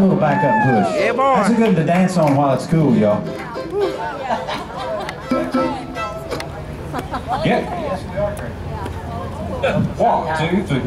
A little back up and push. Yeah, boy. That's a good one to dance on while it's cool, y'all. yeah. One, two, three.